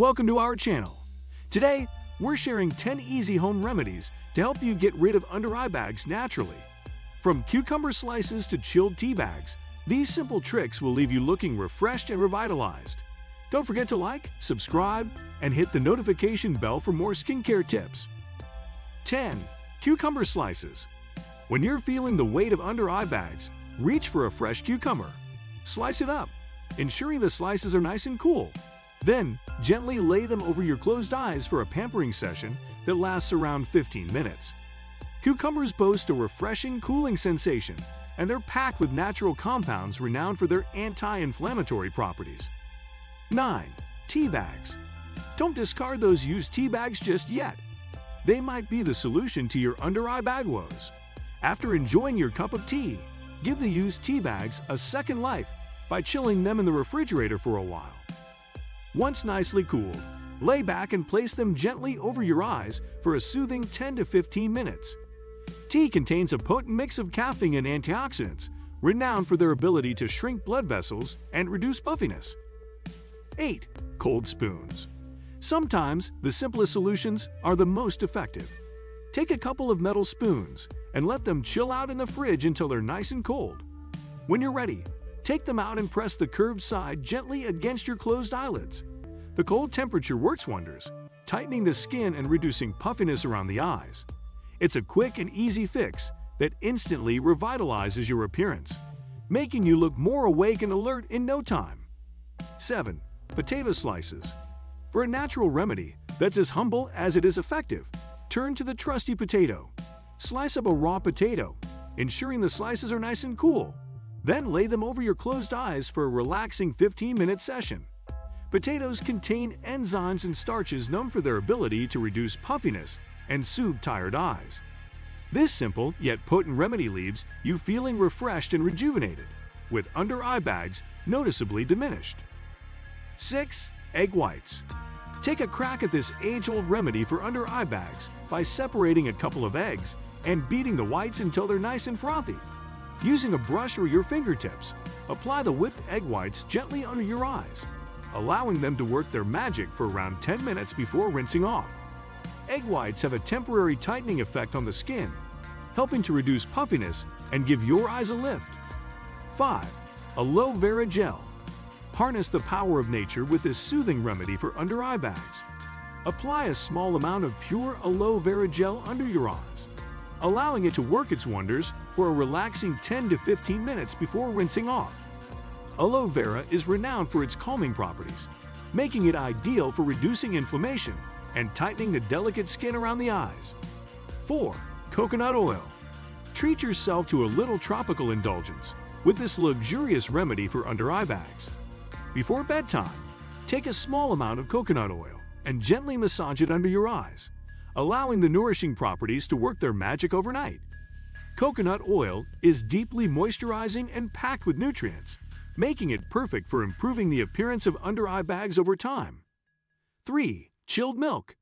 Welcome to our channel. Today, we're sharing 10 easy home remedies to help you get rid of under eye bags naturally. From cucumber slices to chilled tea bags, these simple tricks will leave you looking refreshed and revitalized. Don't forget to like, subscribe, and hit the notification bell for more skincare tips. 10. Cucumber slices. When you're feeling the weight of under eye bags, reach for a fresh cucumber. Slice it up, ensuring the slices are nice and cool. Then, gently lay them over your closed eyes for a pampering session that lasts around 15 minutes. Cucumbers boast a refreshing cooling sensation, and they're packed with natural compounds renowned for their anti-inflammatory properties. 9. Tea bags. Don't discard those used tea bags just yet. They might be the solution to your under-eye bag woes. After enjoying your cup of tea, give the used tea bags a second life by chilling them in the refrigerator for a while. Once nicely cooled, lay back and place them gently over your eyes for a soothing 10 to 15 minutes. Tea contains a potent mix of caffeine and antioxidants, renowned for their ability to shrink blood vessels and reduce puffiness. 8. Cold spoons. Sometimes the simplest solutions are the most effective. Take a couple of metal spoons and let them chill out in the fridge until they're nice and cold. When you're ready, Take them out and press the curved side gently against your closed eyelids. The cold temperature works wonders, tightening the skin and reducing puffiness around the eyes. It's a quick and easy fix that instantly revitalizes your appearance, making you look more awake and alert in no time. 7. Potato slices. For a natural remedy that's as humble as it is effective, turn to the trusty potato. Slice up a raw potato, ensuring the slices are nice and cool. Then lay them over your closed eyes for a relaxing 15-minute session. Potatoes contain enzymes and starches known for their ability to reduce puffiness and soothe tired eyes. This simple yet potent remedy leaves you feeling refreshed and rejuvenated, with under eye bags noticeably diminished. 6. Egg whites. Take a crack at this age-old remedy for under eye bags by separating a couple of eggs and beating the whites until they're nice and frothy. Using a brush or your fingertips, apply the whipped egg whites gently under your eyes, allowing them to work their magic for around 10 minutes before rinsing off. Egg whites have a temporary tightening effect on the skin, helping to reduce puffiness and give your eyes a lift. 5. Aloe Vera Gel Harness the power of nature with this soothing remedy for under eye bags. Apply a small amount of pure aloe vera gel under your eyes allowing it to work its wonders for a relaxing 10 to 15 minutes before rinsing off. Aloe vera is renowned for its calming properties, making it ideal for reducing inflammation and tightening the delicate skin around the eyes. 4. Coconut oil. Treat yourself to a little tropical indulgence with this luxurious remedy for under eye bags. Before bedtime, take a small amount of coconut oil and gently massage it under your eyes allowing the nourishing properties to work their magic overnight. Coconut oil is deeply moisturizing and packed with nutrients, making it perfect for improving the appearance of under-eye bags over time. 3. Chilled milk.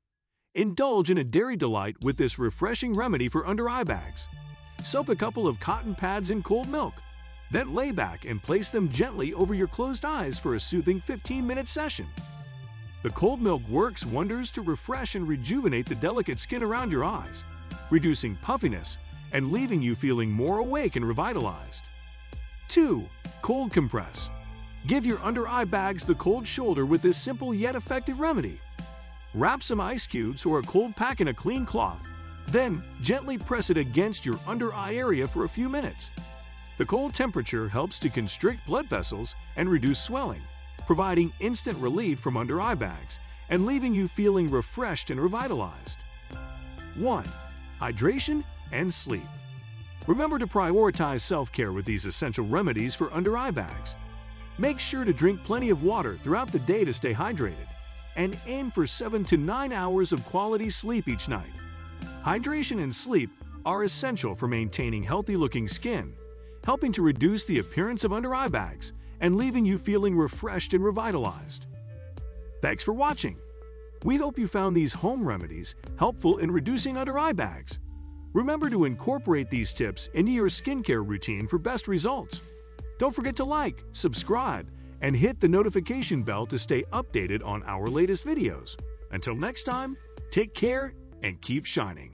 Indulge in a dairy delight with this refreshing remedy for under-eye bags. Soak a couple of cotton pads in cold milk, then lay back and place them gently over your closed eyes for a soothing 15-minute session. The cold milk works wonders to refresh and rejuvenate the delicate skin around your eyes, reducing puffiness and leaving you feeling more awake and revitalized. 2. Cold Compress Give your under-eye bags the cold shoulder with this simple yet effective remedy. Wrap some ice cubes or a cold pack in a clean cloth, then gently press it against your under-eye area for a few minutes. The cold temperature helps to constrict blood vessels and reduce swelling, providing instant relief from under eye bags and leaving you feeling refreshed and revitalized. 1. Hydration and sleep. Remember to prioritize self-care with these essential remedies for under eye bags. Make sure to drink plenty of water throughout the day to stay hydrated, and aim for 7 to 9 hours of quality sleep each night. Hydration and sleep are essential for maintaining healthy-looking skin, helping to reduce the appearance of under eye bags and leaving you feeling refreshed and revitalized. Thanks for watching. We hope you found these home remedies helpful in reducing under eye bags. Remember to incorporate these tips into your skincare routine for best results. Don't forget to like, subscribe, and hit the notification bell to stay updated on our latest videos. Until next time, take care and keep shining.